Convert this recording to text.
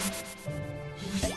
Blue